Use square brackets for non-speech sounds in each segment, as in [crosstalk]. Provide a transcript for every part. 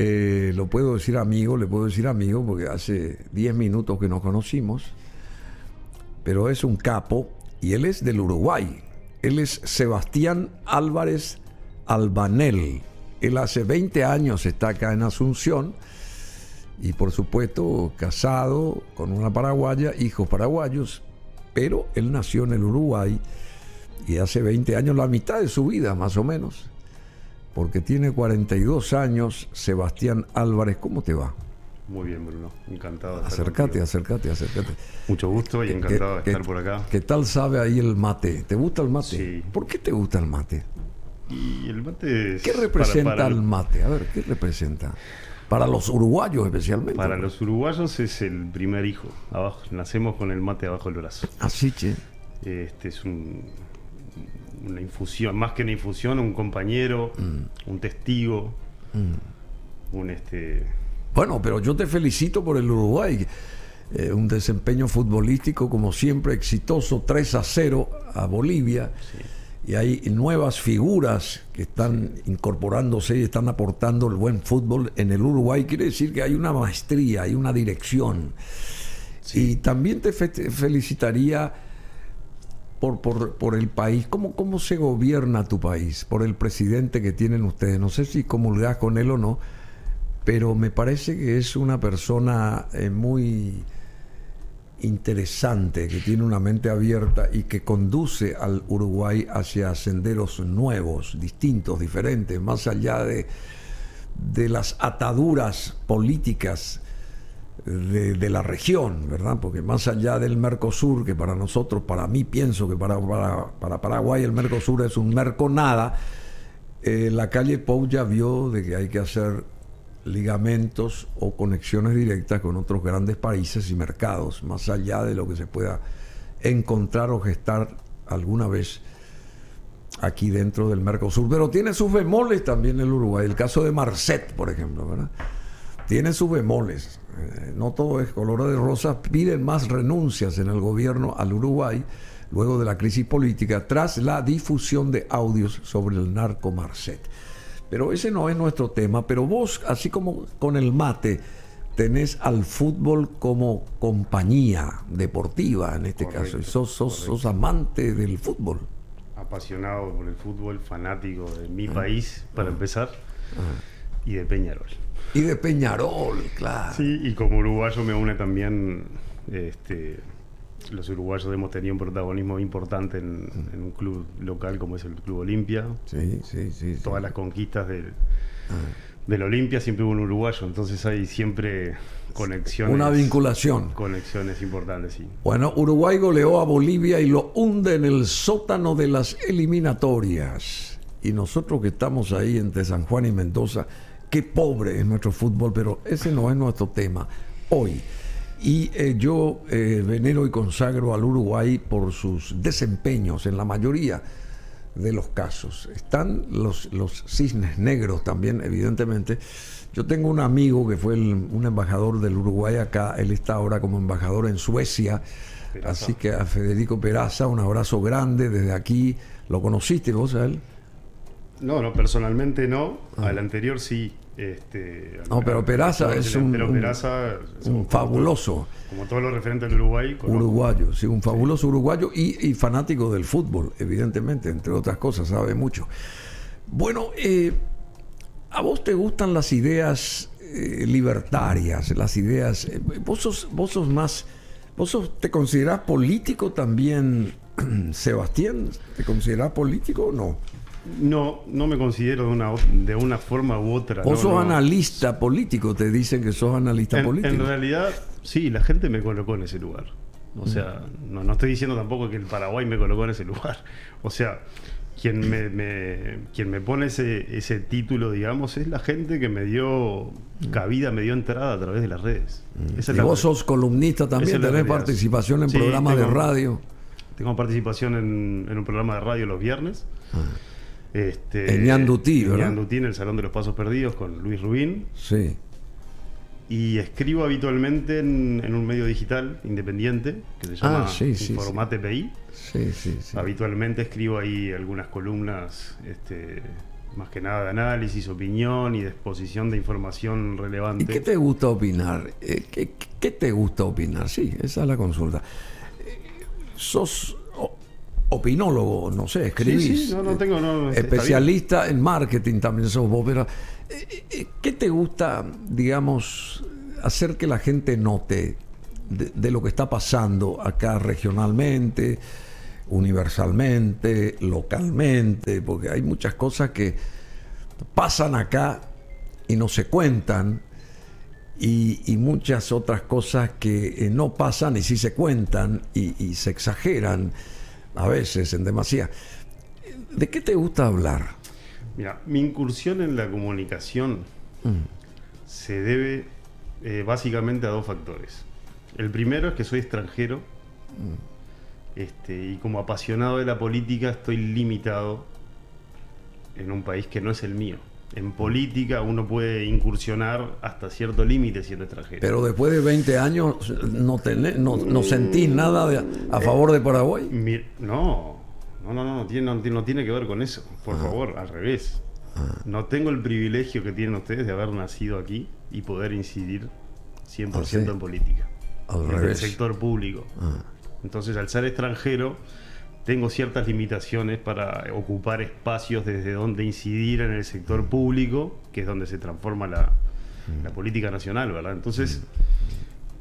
eh, lo puedo decir amigo, le puedo decir amigo, porque hace 10 minutos que nos conocimos, pero es un capo y él es del Uruguay. Él es Sebastián Álvarez Albanel. Él hace 20 años está acá en Asunción y por supuesto casado con una paraguaya, hijos paraguayos, pero él nació en el Uruguay y hace 20 años, la mitad de su vida más o menos, porque tiene 42 años, Sebastián Álvarez, ¿cómo te va? Muy bien, Bruno. Encantado de estar Acércate, acércate, acércate. Mucho gusto y encantado de estar por acá. ¿Qué tal sabe ahí el mate? ¿Te gusta el mate? Sí. ¿Por qué te gusta el mate? Y el mate ¿Qué representa el mate? A ver, ¿qué representa? Para los uruguayos especialmente. Para los uruguayos es el primer hijo. Abajo, nacemos con el mate abajo del brazo. Así, che. Este es un, una infusión, más que una infusión, un compañero, mm. un testigo, mm. un este. Bueno, pero yo te felicito por el Uruguay. Eh, un desempeño futbolístico como siempre exitoso, 3 a 0 a Bolivia. Y hay nuevas figuras que están incorporándose y están aportando el buen fútbol en el Uruguay. Quiere decir que hay una maestría, hay una dirección. Y también te felicitaría por, por, el país. ¿Cómo, ¿Cómo se gobierna tu país? Por el presidente que tienen ustedes. No sé si comulgás con él o no, pero me parece que es una persona eh, muy interesante, que tiene una mente abierta y que conduce al Uruguay hacia senderos nuevos, distintos, diferentes, más allá de, de las ataduras políticas de, la región, ¿verdad? Porque más allá del Mercosur, que para nosotros, para mí pienso que para, para, Paraguay el Mercosur es un merconada, eh, la calle Pou ya vio de que hay que hacer ligamentos o conexiones directas con otros grandes países y mercados, más allá de lo que se pueda encontrar o gestar alguna vez aquí dentro del Mercosur. Pero tiene sus bemoles también el Uruguay. El caso de Marcet, por ejemplo, ¿verdad? Tiene sus bemoles. Eh, no todo es color de rosa. Piden más renuncias en el gobierno al Uruguay luego de la crisis política tras la difusión de audios sobre el narco Marcet. Pero ese no es nuestro tema. Pero vos, así como con el mate, tenés al fútbol como compañía deportiva en este caso. Y sos, sos, amante del fútbol. Apasionado por el fútbol, fanático de mi ah. país, para ah. empezar, ah. y de Peñarol. Y de Peñarol, claro. Sí, y como uruguayo me une también este, los uruguayos hemos tenido un protagonismo importante en, un club local como es el Club Olimpia. Sí, sí, sí. Todas las conquistas del, ah. del Olimpia siempre hubo un uruguayo, entonces hay siempre conexiones. Una vinculación. Conexiones importantes, sí. Bueno, Uruguay goleó a Bolivia y lo hunde en el sótano de las eliminatorias. Y nosotros que estamos ahí entre San Juan y Mendoza, qué pobre es nuestro fútbol, pero ese no es nuestro tema hoy. Y eh, yo eh, venero y consagro al Uruguay por sus desempeños en la mayoría de los casos. Están los, los cisnes negros también, evidentemente. Yo tengo un amigo que fue un embajador del Uruguay acá, él está ahora como embajador en Suecia, así que a Federico Peraza, un abrazo grande desde aquí. ¿Lo conociste vos a él? No, no, personalmente no, ah. al anterior sí. Este, no, pero Peraza es un, un, fabuloso. Como todos los referentes del Uruguay. Uruguayo, sí, un fabuloso uruguayo y, fanático del fútbol, evidentemente, entre otras cosas, sabe mucho. Bueno, eh, ¿a vos te gustan las ideas eh, libertarias, las ideas... Eh, vos, sos, vos sos más... ¿Vos te considerás político también, [clears throat] Sebastián? ¿Te considerás político o no? No, no me considero de una, de una forma u otra. ¿O sos analista político? Te dicen que sos analista político. En realidad, sí, la gente me colocó en ese lugar. O mm. sea, no, no estoy diciendo tampoco que el Paraguay me colocó en ese lugar. [laughs] O sea, quien me, quien me pone ese, ese título, digamos, es la gente que me dio mm. cabida, me dio entrada a través de las redes. Mm. y vos sos columnista también, tenés participación en programas de radio. Tengo participación en, en, un programa de radio los viernes. Ah. Este, en Ñandutí, ¿verdad? En en el Salón de los Pasos Perdidos, con Luis Rubín. Sí. Y escribo habitualmente en, un medio digital independiente que se llama ah, sí, sí, Sí, sí, Habitualmente escribo ahí algunas columnas este, más que nada de análisis, opinión y de exposición de información relevante. ¿Y qué te gusta opinar? Eh, ¿Qué, qué te gusta opinar? Sí, esa es la consulta. Eh, ¿Sos opinólogo? No sé, escribís. Sí, sí, no, no tengo, no, especialista en marketing también sos vos, pero eh, eh, ¿qué te gusta, digamos, hacer que la gente note de, de lo que está pasando acá regionalmente, universalmente, localmente? Porque hay muchas cosas que pasan acá y no se cuentan. Y, y muchas otras cosas que eh, no pasan y sí se cuentan y, y se exageran a veces en demasía. ¿De qué te gusta hablar? Mira, mi incursión en la comunicación se debe eh, básicamente a dos factores. El primero es que soy extranjero este, y como apasionado de la política estoy limitado en un país que no es el mío. En política uno puede incursionar hasta cierto límite siendo extranjero. Pero después de 20 años no, tenés- no, no sentís nada de- a favor de Paraguay. Mi- no, no, no, no, tiene, no, tiene- no tiene que ver con eso. Por favor, al revés. No tengo el privilegio que tienen ustedes de haber nacido aquí y poder incidir 100% Ah, sí. en política. Al revés. el sector público. Entonces, al ser extranjero, tengo ciertas limitaciones para ocupar espacios desde donde incidir en el sector público, que es donde se transforma la, Mm. la política nacional, ¿verdad? Entonces,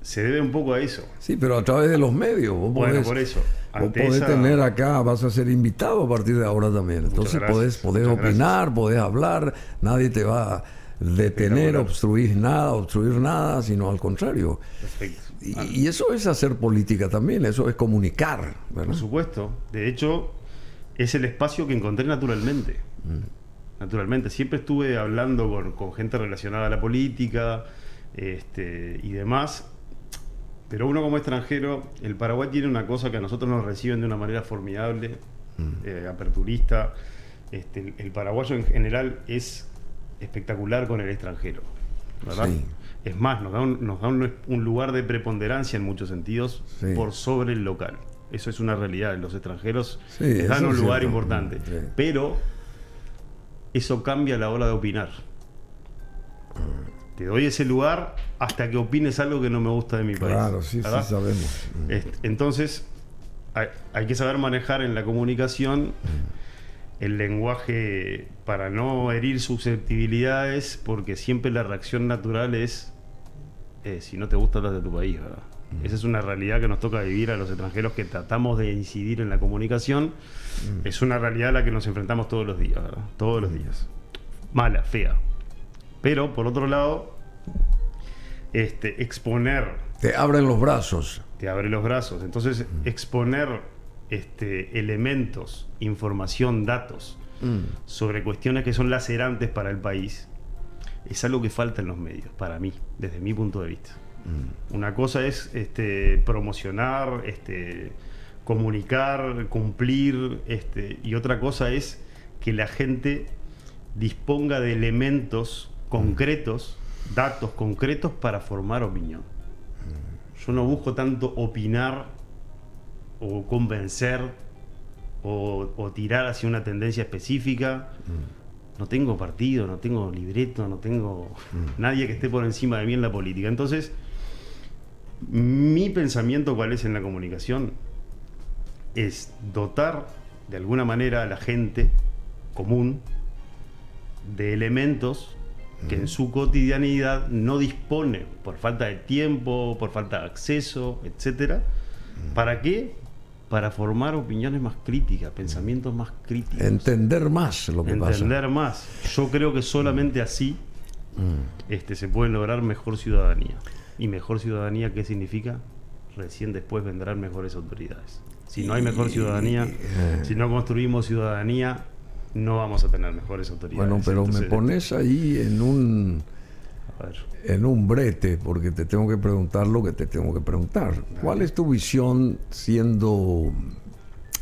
se debe un poco a eso. Sí, pero a través de los medios. Vos Bueno, podés, por eso. vos podés esa- tener acá, vas a ser invitado a partir de ahora también. Entonces gracias, podés, podés opinar, podés hablar, nadie te va a detener, obstruir nada, obstruir nada, sino al contrario. Perfecto. Y, y eso es hacer política también, eso es comunicar. ¿verdad? Por supuesto. De hecho, es el espacio que encontré naturalmente. Naturalmente. Siempre estuve hablando con, con gente relacionada a la política este, y demás. Pero uno como extranjero, el Paraguay tiene una cosa que a nosotros nos reciben de una manera formidable, eh, aperturista. Este, el, el paraguayo en general es espectacular con el extranjero. ¿verdad? Sí. Es más, nos da, un, nos da un- un lugar de preponderancia en muchos sentidos Sí. por sobre el local. Eso es una realidad. Los extranjeros Sí, les dan un lugar cierto. importante. Sí. Pero eso cambia a la hora de opinar. Te doy ese lugar hasta que opines algo que no me gusta de mi país. Claro, sí, sí sabemos. Este, Entonces, hay, hay que saber manejar en la comunicación el lenguaje para no herir susceptibilidades, porque siempre la reacción natural es eh, si no te gusta hablas de tu país, ¿verdad? Esa es una realidad que nos toca vivir a los extranjeros que tratamos de incidir en la comunicación. Es una realidad a la que nos enfrentamos todos los días, ¿verdad? Todos los días. Mala, fea. Pero, por otro lado, este, exponer Te abren los brazos. te abre los brazos. Entonces, exponer este, elementos, información, datos sobre cuestiones que son lacerantes para el país es algo que falta en los medios, para mí, desde mi punto de vista. Una cosa es este, promocionar, este, comunicar, cumplir, este, y otra cosa es que la gente disponga de elementos concretos, datos concretos para formar opinión. Yo no busco tanto opinar o convencer o, o tirar hacia una tendencia específica. No tengo partido, no tengo libreto, no tengo nadie que esté por encima de mí en la política. Entonces, mi pensamiento cuál es en la comunicación es dotar de alguna manera a la gente común de elementos que en su cotidianidad no dispone por falta de tiempo, por falta de acceso, etcétera. ¿Para qué? Para formar opiniones más críticas, pensamientos más críticos. Entender más lo que entender más. Yo creo que solamente así este, se puede lograr mejor ciudadanía. ¿Y mejor ciudadanía qué significa? Recién después vendrán mejores autoridades. Si no hay mejor ciudadanía, eh. si no construimos ciudadanía, no vamos a tener mejores pasa. autoridades. Bueno, pero Entonces, me pones ahí en un en un brete, porque te tengo que preguntar lo que te tengo que preguntar. ¿Cuál es tu visión siendo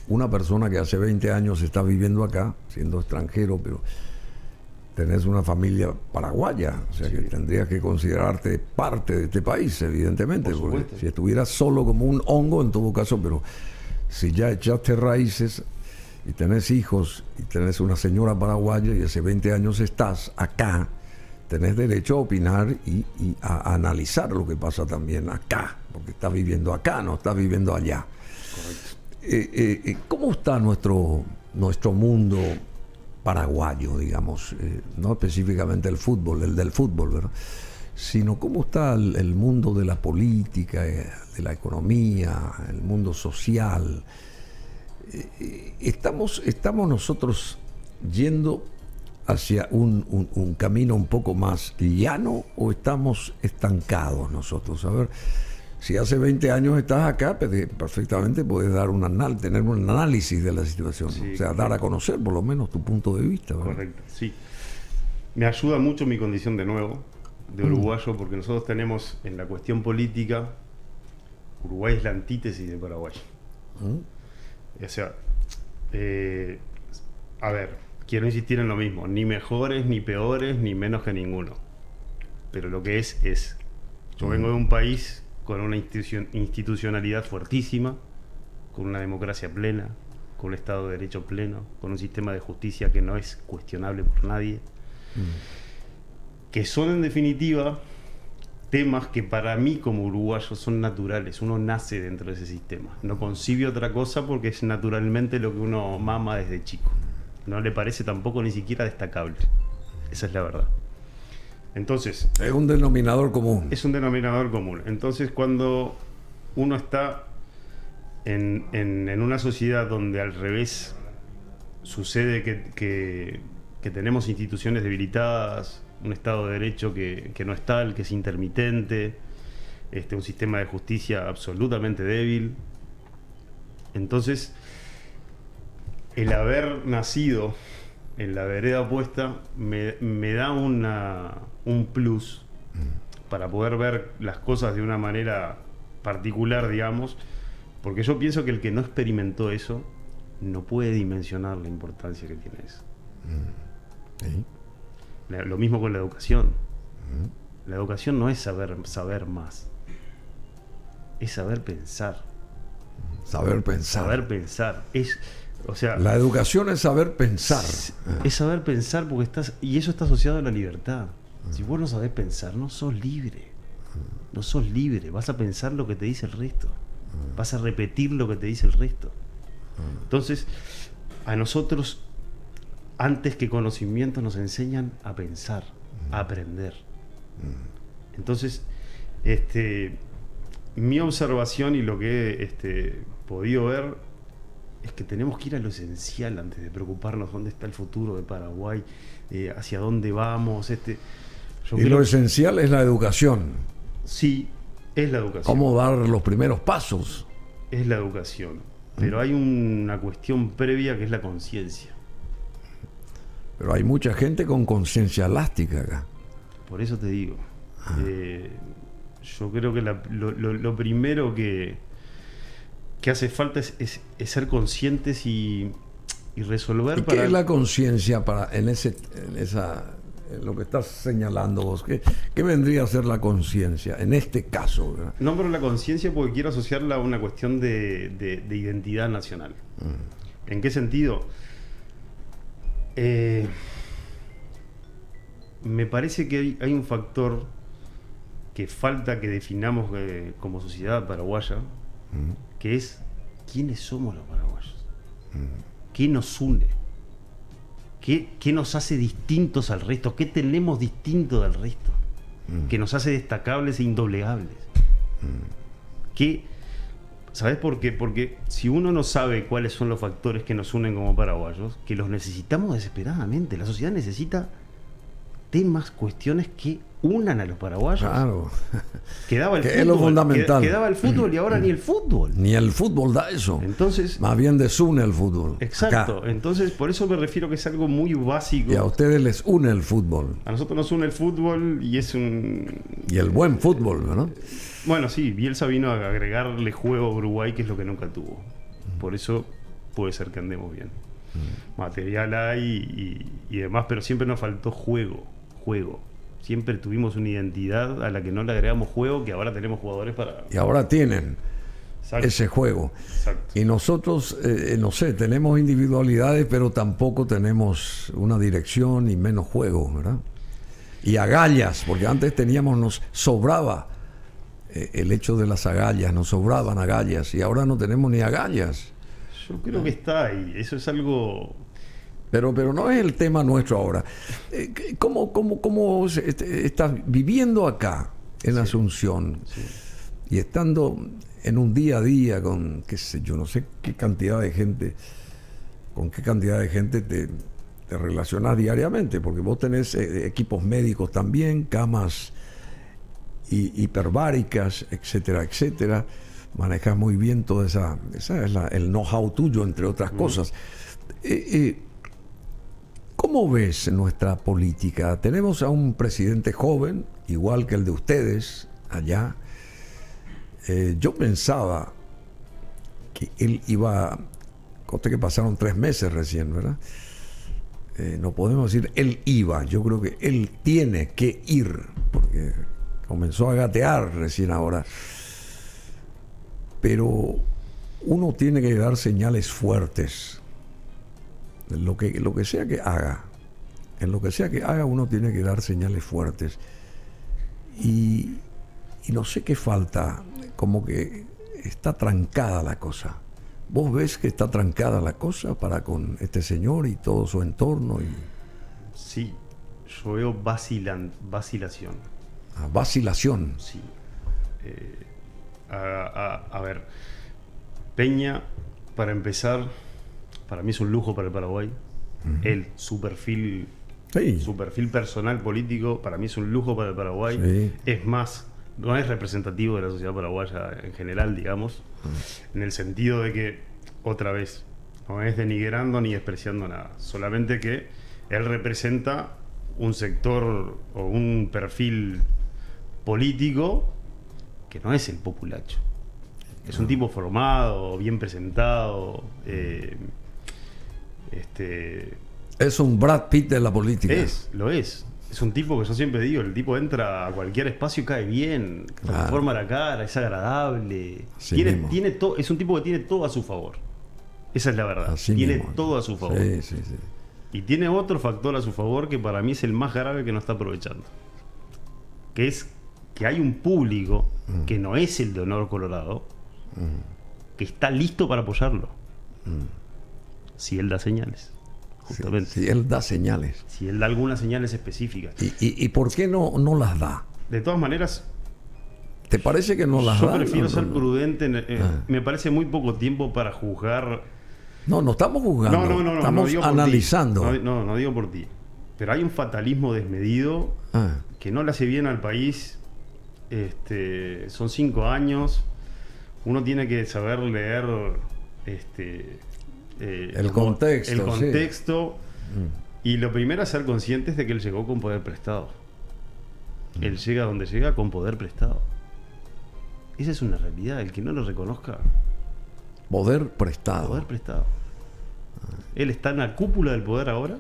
una persona que hace 20 años está viviendo acá, siendo extranjero, pero tenés una familia paraguaya, o sea que tendrías que considerarte parte de este país, evidentemente, Por porque supuesto. si estuvieras solo como un hongo, en todo caso, pero si ya echaste raíces y tenés hijos y tenés una señora paraguaya y hace 20 años estás acá, tenés derecho a opinar y, a, analizar lo que pasa también acá, porque estás viviendo acá, no estás viviendo allá. Eh, eh, eh, ¿Cómo está nuestro, nuestro mundo paraguayo, digamos? no específicamente el fútbol, el del fútbol, ¿verdad? sino cómo está el, mundo de la política, de la economía, el mundo social. Estamos, estamos nosotros yendo hacia un, camino un poco más llano o estamos estancados nosotros? A ver, si hace 20 años estás acá, pues, perfectamente puedes dar un anal, tener un análisis de la situación, o sea, dar a conocer por lo menos tu punto de vista. Correcto, sí. Me ayuda mucho mi condición de nuevo, de mm. uruguayo, porque nosotros tenemos en la cuestión política, Uruguay es la antítesis de Paraguay. Mm. O sea, eh, a ver, quiero insistir en lo mismo, ni mejores, ni peores, ni menos que ninguno. Pero lo que es, es. Yo vengo de un país con una institucionalidad fuertísima, con una democracia plena, con un Estado de Derecho pleno, con un sistema de justicia que no es cuestionable por nadie, que son en definitiva temas que para mí como uruguayo son naturales, uno nace dentro de ese sistema, no concibe otra cosa porque es naturalmente lo que uno mama desde chico no le parece tampoco ni siquiera destacable. Esa es la verdad. Entonces. Es un denominador común. Es un denominador común. Entonces, cuando uno está en, una sociedad donde al revés sucede que, tenemos instituciones debilitadas, un Estado de Derecho que, no es tal, que es intermitente, este, un sistema de justicia absolutamente débil. Entonces, el haber nacido en la vereda opuesta me, da una, un plus para poder ver las cosas de una manera particular, digamos, porque yo pienso que el que no experimentó eso no puede dimensionar la importancia que tiene eso. Mm. Lo mismo con la educación. Mm. La educación no es saber, saber más, es saber pensar. Saber pensar. Saber pensar. Es, sea, la educación es saber pensar. Es saber pensar porque estás y eso está asociado a la libertad. Si vos no sabés pensar, no sos libre. No sos libre, vas a pensar lo que te dice el resto. Vas a repetir lo que te dice el resto. Entonces, a nosotros antes que conocimiento nos enseñan a pensar, a aprender. Entonces, este mi observación y lo que he este, podido ver es que tenemos que ir a lo esencial antes de preocuparnos dónde está el futuro de Paraguay, eh, hacia dónde vamos. Este, y lo esencial es la educación. Sí, es la educación. ¿Cómo dar los primeros pasos? Es la educación. Pero hay una cuestión previa que es la conciencia. Pero hay mucha gente con conciencia elástica acá. Por eso te digo. Ah. Eh, yo creo que lo primero que, que hace falta es, ser conscientes y, resolver. ¿Qué es la conciencia para en ese en esa lo que estás señalando vos? ¿Qué, vendría a ser la conciencia en este caso? Nombro la conciencia porque quiero asociarla a una cuestión de, identidad nacional. Mm. ¿En qué sentido? Eh, me parece que hay, un factor que falta que definamos eh, como sociedad paraguaya, mm. Que es quiénes somos los paraguayos, mm. qué nos une, ¿Qué, nos hace distintos al resto, qué tenemos distinto del resto, mm. que nos hace destacables e indoblegables. Mm. ¿Sabes por qué? Porque si uno no sabe cuáles son los factores que nos unen como paraguayos, que los necesitamos desesperadamente, la sociedad necesita temas, cuestiones que unan a los paraguayos. Claro. [laughs] Quedaba el fútbol. Es lo fundamental. Quedaba el fútbol y ahora ni el fútbol. Ni el fútbol da eso. Entonces. Más bien desune el fútbol. Exacto. Entonces, por eso me refiero que es algo muy básico. Y a ustedes les une el fútbol. A nosotros nos une el fútbol y es un. Y el buen fútbol, ¿no? Bueno, sí, Bielsa vino a agregarle juego a Uruguay, que es lo que nunca tuvo. Por eso puede ser que andemos bien. Mm. Material hay y demás, pero siempre nos faltó juego. Juego siempre tuvimos una identidad a la que no le agregamos juego, que ahora tenemos jugadores para... Y ahora tienen. ese juego. Y nosotros, eh, no sé, tenemos individualidades, pero tampoco tenemos una dirección y menos juego, ¿verdad? Y agallas, porque antes teníamos, nos sobraba eh, el hecho de las agallas, nos sobraban agallas y ahora no tenemos ni agallas. Yo creo que está ahí, eso es algo... Pero, pero no es el tema nuestro ahora. Eh, ¿Cómo, cómo, cómo estás viviendo acá, en Asunción, y estando en un día a día con, qué sé yo, no sé qué cantidad de gente, con qué cantidad de gente te, te relacionas diariamente? Porque vos tenés eh, equipos médicos también, camas hiperbáricas, etcétera, etcétera. Manejas muy bien toda esa, esa es el know-how tuyo, entre otras mm. cosas. Eh, eh, ¿Cómo ves nuestra política? Tenemos a un presidente joven, igual que el de ustedes allá. Eh, yo pensaba que él iba, coste que pasaron tres meses recién, ¿verdad? no podemos decir él iba, yo creo que él tiene que ir, porque comenzó a gatear recién ahora. Pero uno tiene que dar señales fuertes. Lo que, lo que sea que haga, en lo que sea que haga, uno tiene que dar señales fuertes. Y, y no sé qué falta, como que está trancada la cosa. ¿Vos ves que está trancada la cosa para con este señor y todo su entorno? Y... Sí, yo veo vacilan, vacilación vacilación. Sí. Eh, a, ver, Peña, para empezar, para mí es un lujo para el Paraguay. Él, su perfil, su perfil personal político, para mí es un lujo para el Paraguay. Es más, no es representativo de la sociedad paraguaya en general, digamos, en el sentido de que, otra vez, no es denigrando ni despreciando nada, solamente que él representa un sector o un perfil político que no es el populacho. Es un tipo formado, bien presentado. Eh, este, es un Brad Pitt de la política. Es, lo es. Es un tipo que yo siempre digo, el tipo entra a cualquier espacio y cae bien, transforma la cara, es agradable. tiene, tiene es un tipo que tiene todo a su favor. Esa es la verdad. tiene todo a su favor. y tiene otro factor a su favor que para mí es el más grave que no está aprovechando. Que es que hay un público mm. que no es el de Honor Colorado, mm. que está listo para apoyarlo. Mm. Si él da señales. Justamente. Si, él da señales. Si él da algunas señales específicas. ¿Y, por qué no, no las da? De todas maneras, ¿Te parece que no las da? Yo prefiero ser prudente. Eh, ah. Me parece muy poco tiempo para juzgar. No, no estamos juzgando. No, no, no. Estamos analizando. No, no, digo por ti. Pero hay un fatalismo desmedido ah. que no le hace bien al país este, son cinco años. Uno tiene que saber leer este, eh, el contexto. El contexto. Mm. Y lo primero es ser conscientes de que él llegó con poder prestado. Mm. Él llega donde llega con poder prestado. Esa es una realidad. El que no lo reconozca. Poder prestado. Poder prestado. Él está en la cúpula del poder ahora.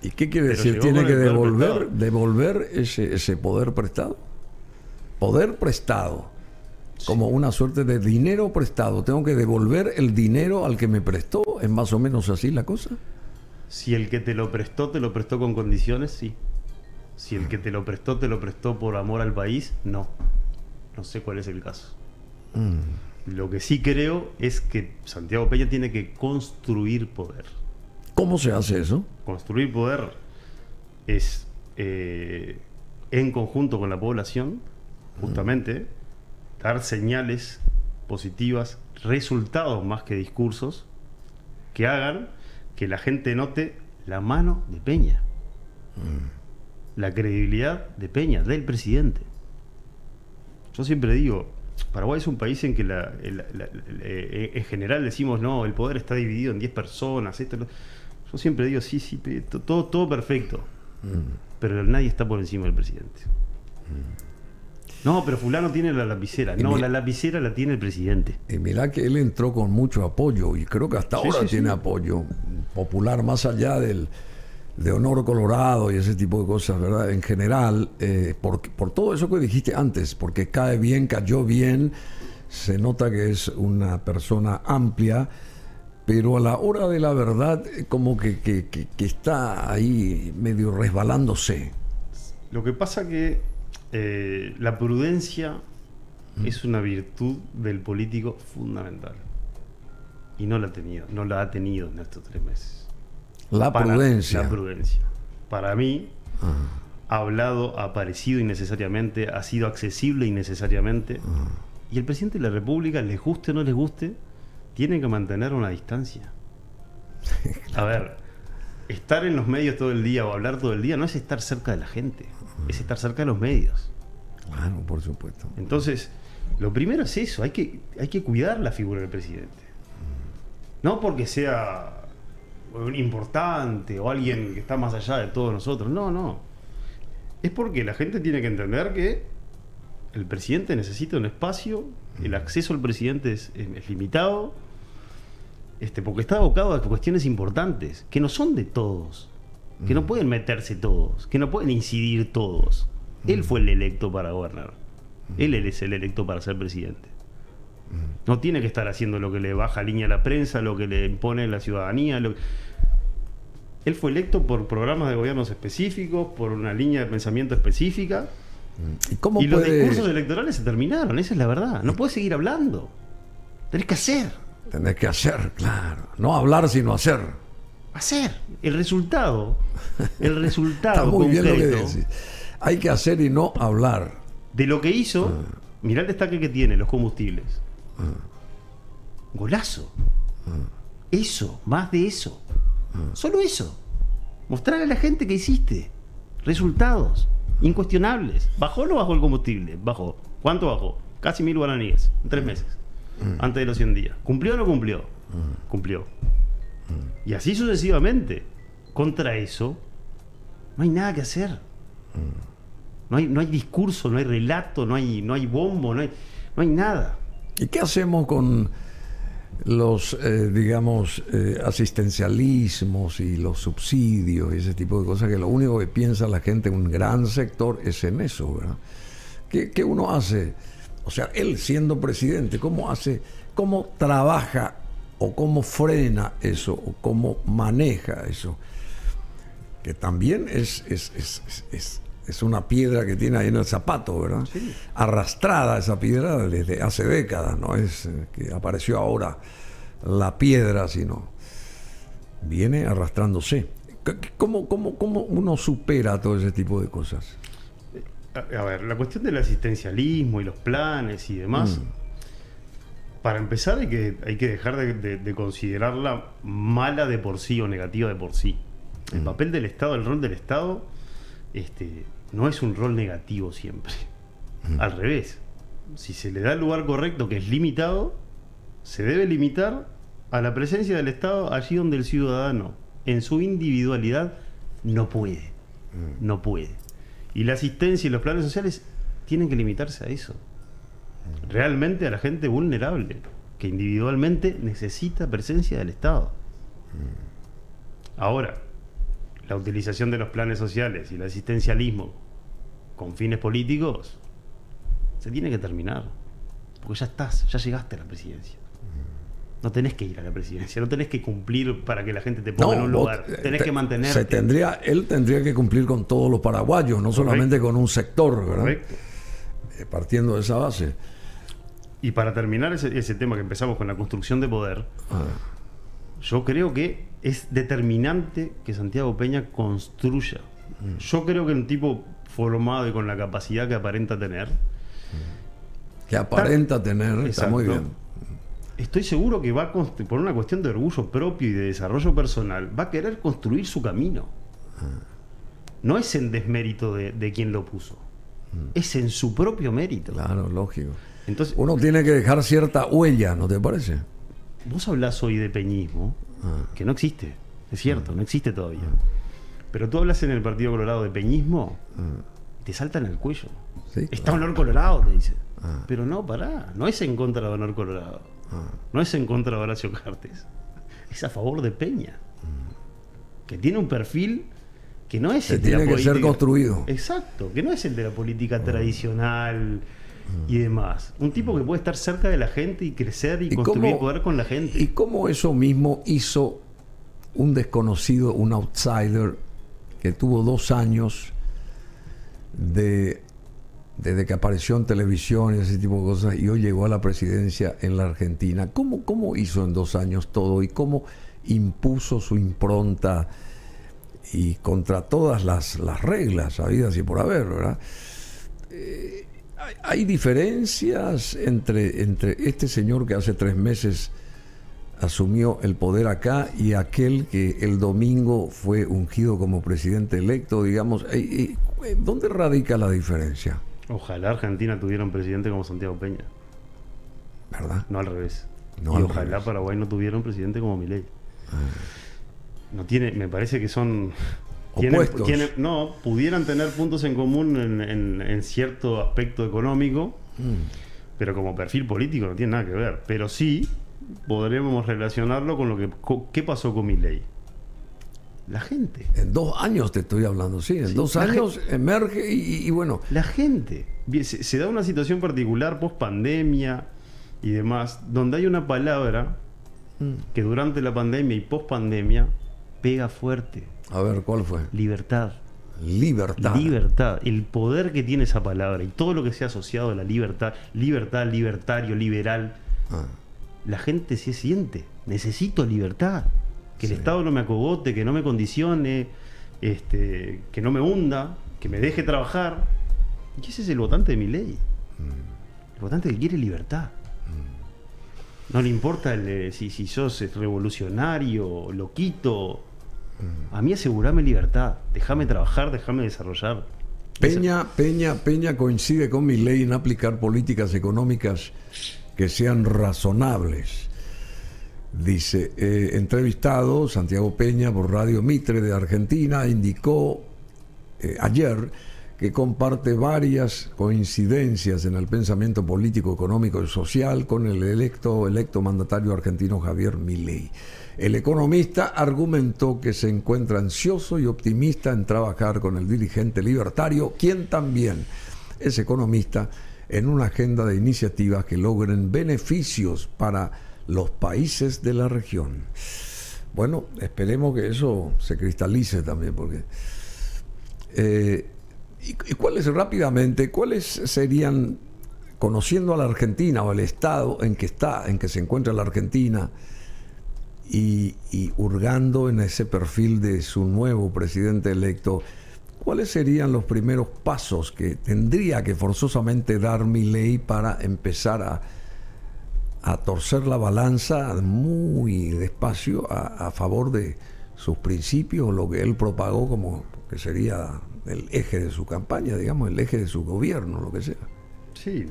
¿Y qué quiere decir? ¿Tiene que devolver, devolver ese, ese poder prestado? poder prestado, como una suerte de dinero prestado. Tengo que devolver el dinero al que me prestó. ¿Es más o menos así la cosa? Si el que te lo prestó, te lo prestó con condiciones, sí. Si el que te lo prestó, te lo prestó por amor al país, no. No sé cuál es el caso. Mm. Lo que sí creo es que Santiago Peña tiene que construir poder. ¿Cómo se hace eso? Construir poder es eh, en conjunto con la población justamente, dar señales positivas, resultados más que discursos, que hagan que la gente note la mano de Peña, mm. la credibilidad de Peña, del presidente. Yo siempre digo, Paraguay es un país en que la, eh, en general decimos, no, el poder está dividido en 10 personas. Esto, yo siempre digo, sí, sí, todo, todo perfecto. Mm. Pero nadie está por encima del presidente. Mm. No, pero fulano tiene la lapicera. No, la lapicera la tiene el presidente. Y mira que él entró con mucho apoyo y creo que hasta ahora tiene apoyo popular más allá del de honor colorado y ese tipo de cosas, ¿verdad? En general, eh, por, por todo eso que dijiste antes, porque cae bien, cayó bien, se nota que es una persona amplia, pero a la hora de la verdad eh, como que, que- que- que está ahí medio resbalándose. Lo que pasa que eh, la prudencia es una virtud del político fundamental. Y no la ha tenido, no la ha tenido en estos tres meses. La Para- prudencia. La prudencia. Para mí, Ah, ha hablado, ha aparecido innecesariamente, ha sido accesible innecesariamente. ah. Y el presidente de la República, les guste o no les guste, tiene que mantener una distancia. [laughs] A ver, estar en los medios todo el día o hablar todo el día no es estar cerca de la gente, es estar cerca de los medios. Claro, por supuesto. Entonces, lo primero es eso, hay que, hay que cuidar la figura del presidente. No porque sea un importante o alguien que está más allá de todos nosotros, no, no. Es porque la gente tiene que entender que el presidente necesita un espacio, el acceso al presidente es, es limitado, este, porque está abocado a cuestiones importantes, que no son de todos, que no pueden meterse todos, que no pueden incidir todos. Él fue el electo para gobernar. Él es el electo para ser presidente. No tiene que estar haciendo lo que le baja línea a la prensa, lo que le impone la ciudadanía. lo- Él fue electo por programas de gobiernos específicos, por una línea de pensamiento específica. ¿Y cómo Y los discursos electorales se terminaron, esa es la verdad. No puedes seguir hablando. Tenés que hacer. tener que hacer? Claro. No hablar, sino hacer. Hacer. El resultado. El resultado [laughs] muy bien lo que decís. Hay que hacer y no hablar. de lo que hizo. Mirá el destaque que tiene los combustibles. Golazo. Eso, más de eso. Solo eso. Mostrarle a la gente que hiciste. Resultados. Incuestionables. ¿Bajó o no bajó el combustible? Bajó. ¿Cuánto bajó? Casi mil guaraníes. En tres meses. Antes de los 100 días. ¿Cumplió o no cumplió? Cumplió. Y así sucesivamente. Contra eso, no hay nada que hacer. No hay, no hay discurso, no hay relato, no hay, no hay bombo, no hay, no hay nada. ¿Y qué hacemos con los, eh, digamos, eh, asistencialismos y los subsidios y ese tipo de cosas que lo único que piensa la gente, un gran sector, es en eso, ¿verdad? ¿Qué, qué uno hace? O sea, él siendo presidente, ¿cómo hace, cómo trabaja o cómo frena eso o cómo maneja eso? Que también es, es, es, es- es- una piedra que tiene ahí en el zapato, ¿verdad? Arrastrada esa piedra desde hace décadas, no es eh, que apareció ahora la piedra, sino viene arrastrándose. ¿Cómo, cómo, cómo uno supera todo ese tipo de cosas? A, a ver, la cuestión del asistencialismo y los planes y demás, para empezar hay que, hay que dejar de, de- de considerarla mala de por sí o negativa de por sí. El papel del Estado, el rol del Estado, este, no es un rol negativo siempre. Al revés. Si se le da el lugar correcto, que es limitado, se debe limitar a la presencia del Estado allí donde el ciudadano, en su individualidad, no puede. No puede. Y la asistencia y los planes sociales tienen que limitarse a eso. Realmente a la gente vulnerable, que individualmente necesita presencia del Estado. Ahora, la utilización de los planes sociales y el asistencialismo con fines políticos se tiene que terminar. Porque ya estás, ya llegaste a la presidencia. No tenés que ir a la presidencia, no tenés que cumplir para que la gente te ponga en un lugar. Tenés te- que mantenerte. Se tendría, él tendría que cumplir con todos los paraguayos, no solamente con un sector, ¿verdad? Correcto. Eh, Partiendo de esa base. Y para terminar ese, ese tema que empezamos con la construcción de poder, Ah, yo creo que es determinante que Santiago Peña construya. Mm. Yo creo que un tipo formado y con la capacidad que aparenta tener, que aparenta tener, está muy bien. estoy seguro que va a por una cuestión de orgullo propio y de desarrollo personal, va a querer construir su camino. No es en desmérito de, de quien lo puso, es en su propio mérito. Claro, lógico. Entonces, Uno tiene que dejar cierta huella, ¿no te parece? vos hablás hoy de peñismo, Ah. que no existe, es cierto, no existe todavía. Pero tú hablas en el Partido Colorado de peñismo y te saltan al cuello. Sí, Está. Honor Colorado, te dice. Ah. Pero no, pará, no es en contra de Honor Colorado. Ah. No es en contra de Horacio Cartes. Es a favor de Peña. Que tiene un perfil que no es Que el de la tiene que ser política- construido. Exacto, que no es el de la política tradicional, y demás. Un tipo que puede estar cerca de la gente y crecer y, construir poder con la gente. ¿Y cómo eso mismo hizo un desconocido, un outsider, que tuvo dos años de desde que apareció en televisión y ese tipo de cosas, y hoy llegó a la presidencia en la Argentina. ¿Cómo, cómo hizo en dos años todo y cómo impuso su impronta y contra todas las, reglas habidas y por haber, ¿verdad? Hay, diferencias entre, entre este señor que hace tres meses asumió el poder acá y aquel que el domingo fue ungido como presidente electo, digamos, ¿dónde radica la diferencia? Ojalá Argentina tuviera un presidente como Santiago Peña. ¿Verdad? No al revés. y ojalá Paraguay no tuviera un presidente como Milei. Ah. No tiene, me parece que son no, pudieran tener puntos en común en, cierto aspecto económico, mm. pero como perfil político no tiene nada que ver. Pero sí podremos relacionarlo con lo que qué pasó con Milei. La gente. En dos años te estoy hablando, sí. En dos años emerge y, bueno. La gente. Se, da una situación particular post pandemia y demás, donde hay una palabra mm. que durante la pandemia y post pandemia pega fuerte. A ver, ¿cuál fue? Libertad. Libertad. Libertad. El poder que tiene esa palabra y todo lo que se ha asociado a la libertad, libertad, libertario, liberal. Ah. La gente se siente. Necesito libertad que el Estado no me acogote, que no me condicione, este, que no me hunda, que me deje trabajar. Y ese es el votante de mi ley. Mm. El votante que quiere libertad. Mm. No le importa eh, si, si sos revolucionario, loquito. A mí asegurame libertad. Déjame trabajar, déjame desarrollar. Peña, Peña, Peña coincide con mi ley en aplicar políticas económicas que sean razonables Dice, eh, entrevistado Santiago Peña por Radio Mitre de Argentina, indicó eh, ayer que comparte varias coincidencias en el pensamiento político, económico y social con el electo, electo mandatario argentino Javier Milei. El economista argumentó que se encuentra ansioso y optimista en trabajar con el dirigente libertario, quien también es economista, en una agenda de iniciativas que logren beneficios para los países de la región. Bueno, esperemos que eso se cristalice también, porque... Eh, y, cuáles rápidamente, cuáles serían, conociendo a la Argentina o el estado en que está, en que se encuentra la Argentina, y, y hurgando en ese perfil de su nuevo presidente electo, ¿cuáles serían los primeros pasos que tendría que forzosamente dar mi ley para empezar a torcer la balanza muy despacio a, favor de sus principios, lo que él propagó como que sería el eje de su campaña, digamos, el eje de su gobierno, lo que sea. Sí,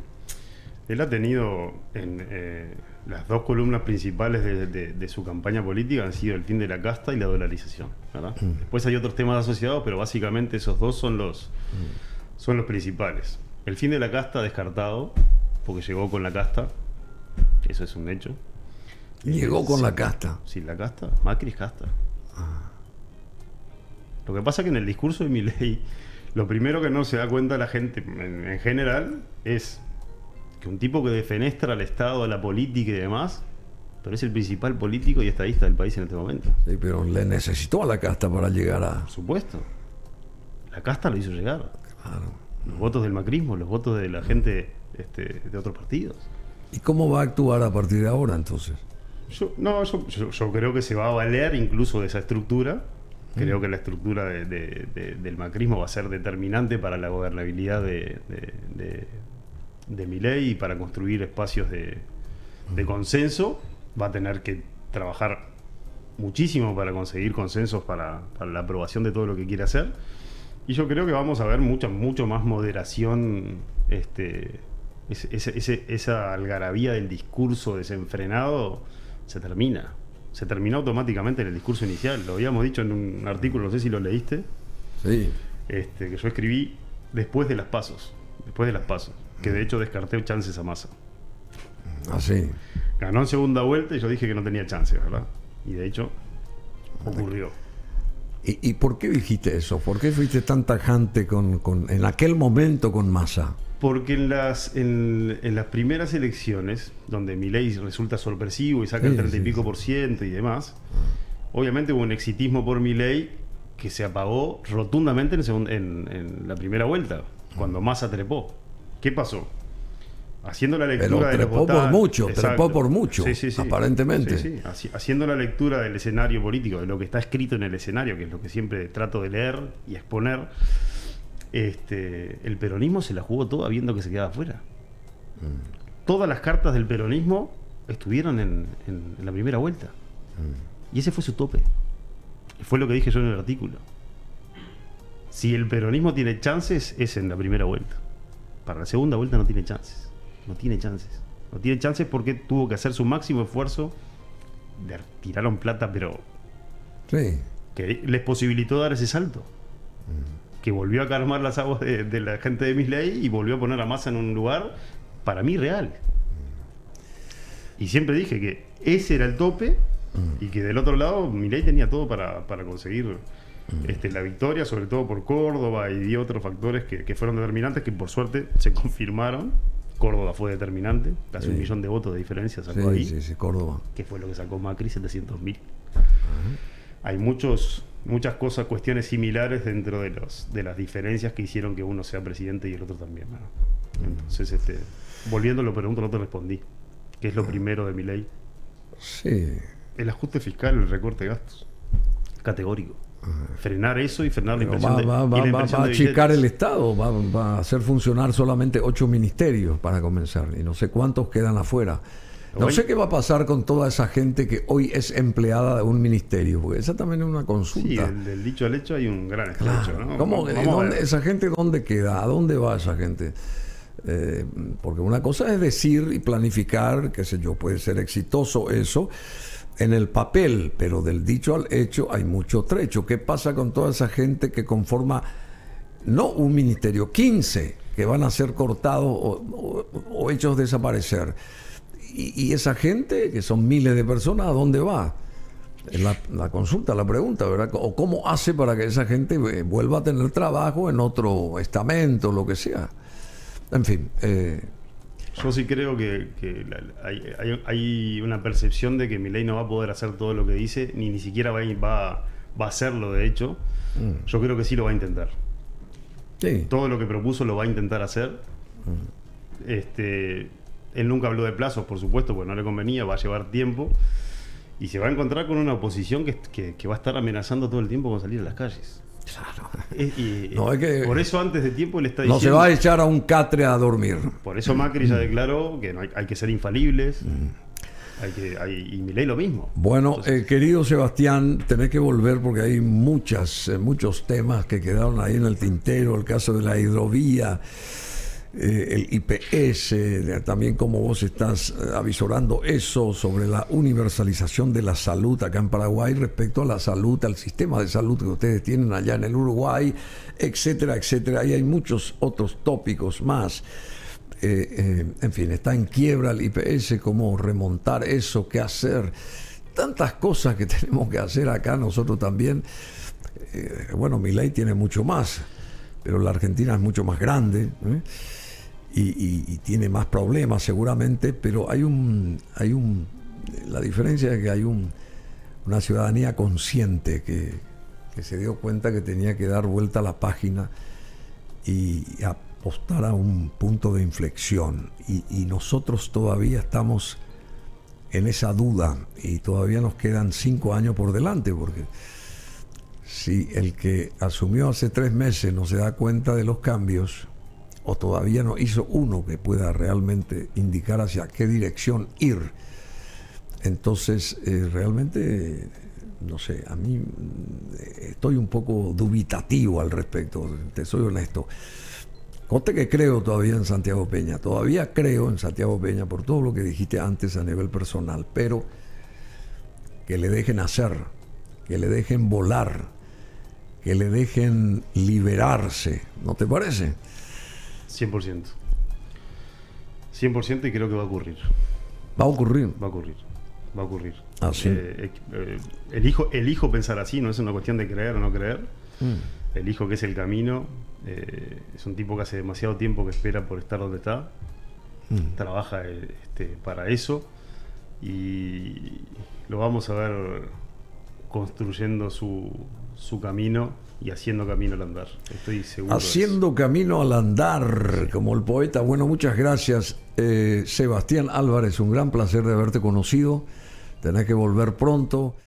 él ha tenido en eh, las dos columnas principales de, su campaña política han sido el fin de la casta y la dolarización, ¿verdad? Mm. Después hay otros temas asociados, pero básicamente esos dos son los, mm. son los principales. El fin de la casta descartado, porque llegó con la casta, eso es un hecho. Llegó con la casta. Sí, la casta. Macri es casta. Ah. Lo que pasa es que en el discurso de mi ley, lo primero que no se da cuenta la gente en, general es que un tipo que defenestra al Estado, a la política y demás, pero es el principal político y estadista del país en este momento. Sí, pero le necesitó a la casta para llegar a. Por supuesto. La casta lo hizo llegar. Claro. Los votos del macrismo, los votos de la gente este, de otros partidos. ¿Y cómo va a actuar a partir de ahora entonces? Yo, no, yo, creo que se va a valer incluso de esa estructura. Creo mm. que la estructura del macrismo va a ser determinante para la gobernabilidad de, de, mi ley y para construir espacios de, mm. consenso. Va a tener que trabajar muchísimo para conseguir consensos para, para, la aprobación de todo lo que quiere hacer. Y yo creo que vamos a ver mucha, mucho más moderación este, esa algarabía del discurso desenfrenado se termina. Se terminó automáticamente en el discurso inicial. Lo habíamos dicho en un artículo, no sé si lo leíste. Sí. Este, que yo escribí después de las pasos. Después de las pasos. Que de hecho descarté chances a masa. Así. Ah, Ganó en segunda vuelta y yo dije que no tenía chances, ¿verdad? Y de hecho, ocurrió. ¿Y, por qué dijiste eso? ¿Por qué fuiste tan tajante con, en aquel momento con Massa? Porque en las, en, las primeras elecciones, donde Milei resulta sorpresivo y saca el 30 y pico por ciento y demás, obviamente hubo un exitismo por Milei que se apagó rotundamente en, en, la primera vuelta, cuando Massa trepó. ¿Qué pasó? Haciendo la lectura de trepó por mucho, trepó por mucho, aparentemente. haciendo la lectura del escenario político, de lo que está escrito en el escenario, que es lo que siempre trato de leer y exponer, este, el peronismo se la jugó toda viendo que se quedaba afuera. Mm. Todas las cartas del peronismo estuvieron en, la primera vuelta. Mm. Y ese fue su tope. Fue lo que dije yo en el artículo. Si el peronismo tiene chances, es en la primera vuelta. Para la segunda vuelta no tiene chances. No tiene chances. No tiene chances porque tuvo que hacer su máximo esfuerzo. De, tiraron plata, pero. Sí. Que les posibilitó dar ese salto. Mm. Que volvió a calmar las aguas de, la gente de Misley y volvió a poner a Massa en un lugar, para mí, real. Y siempre dije que ese era el tope y que del otro lado Milei tenía todo para, conseguir este, la victoria, sobre todo por Córdoba y otros factores que, fueron determinantes que por suerte se [laughs] confirmaron. Córdoba fue determinante, casi un millón de votos de diferencia sacó ahí. Sí, sí, Córdoba. Que fue lo que sacó Macri, 700 mil. Hay muchos, muchas cosas, cuestiones similares dentro de, los, de las diferencias que hicieron que uno sea presidente y el otro también. Entonces, este, volviendo a lo pregunto, no te respondí. ¿Qué es lo primero de mi ley? Sí, el ajuste fiscal, el recorte de gastos. Categórico. Frenar eso y frenar la inversión va, va, va, va a achicar el Estado, va, a hacer funcionar solamente ocho ministerios para comenzar y no sé cuántos quedan afuera. No sé qué va a pasar con toda esa gente que hoy es empleada de un ministerio, porque esa también es una consulta. Sí, del, dicho al hecho hay un gran estrecho, ¿no? ¿Cómo, ¿Esa gente dónde queda? ¿A dónde va esa gente? Eh, porque una cosa es decir y planificar, qué sé yo, puede ser exitoso eso, en el papel, pero del dicho al hecho hay mucho trecho. ¿Qué pasa con toda esa gente que conforma no un ministerio, 15 que van a ser cortados o, hechos desaparecer? Y, esa gente, que son miles de personas, ¿a dónde va? La, la, consulta, la pregunta, ¿verdad? ¿O cómo hace para que esa gente eh, vuelva a tener trabajo en otro estamento, lo que sea? En fin. Eh, yo sí creo que, hay, una percepción de que ley no va a poder hacer todo lo que dice, ni ni siquiera va, va, va a hacerlo, de hecho. Mm. Yo creo que sí lo va a intentar. Todo lo que propuso lo va a intentar hacer. Mm. Este, él nunca habló de plazos, por supuesto, porque no le convenía, va a llevar tiempo. Y se va a encontrar con una oposición que, que va a estar amenazando todo el tiempo con salir a las calles. Claro. Y, por eso antes de tiempo le está diciendo... No se va a echar a un catre a dormir. Por eso Macri ya declaró que no hay, que ser infalibles. Mm. Hay que, hay, y Milei lo mismo. Bueno, eh, querido Sebastián, tenés que volver porque hay muchas, eh, muchos temas que quedaron ahí en el tintero, el caso de la hidrovía, eh, el IPS, también como vos estás eh, avisorando eso sobre la universalización de la salud acá en Paraguay respecto a la salud, al sistema de salud que ustedes tienen allá en el Uruguay, etcétera, etcétera. Y hay muchos otros tópicos más. Eh, en fin, está en quiebra el IPS, cómo remontar eso, qué hacer. Tantas cosas que [laughs] tenemos que hacer acá nosotros también. bueno, mi ley tiene mucho más, pero la Argentina es mucho más grande y, tiene más problemas seguramente, pero hay un, hay un, la diferencia es que hay un, una ciudadanía consciente que, que, se dio cuenta que tenía que dar vuelta a la página y, apostar a un punto de inflexión. Y, y nosotros todavía estamos en esa duda y todavía nos quedan cinco años por delante, porque si el que asumió hace tres meses no se da cuenta de los cambios, o todavía no hizo uno que pueda realmente indicar hacia qué dirección ir. Entonces, eh, realmente, no sé, a mí mm, estoy un poco dubitativo al respecto, te soy honesto. Conte que creo todavía en Santiago Peña, todavía creo en Santiago Peña por todo lo que dijiste antes a nivel personal, pero que le dejen hacer, que le dejen volar, que le dejen liberarse, ¿no te parece? 100%. 100% y creo que va a ocurrir. ¿Va a ocurrir? Va a ocurrir. Va a ocurrir. Ah, sí. Eh, eh, elijo, elijo pensar así, no es una cuestión de creer o no creer. Mm. elijo que es el camino. Eh, es un tipo que hace demasiado tiempo que espera por estar donde está. Mm. Trabaja este, para eso. Y lo vamos a ver construyendo su, su camino y haciendo camino al andar. Estoy seguro. Haciendo camino al andar, como el poeta. Bueno, muchas gracias, eh, Sebastián Álvarez. Un gran placer de haberte conocido. Tenés que volver pronto.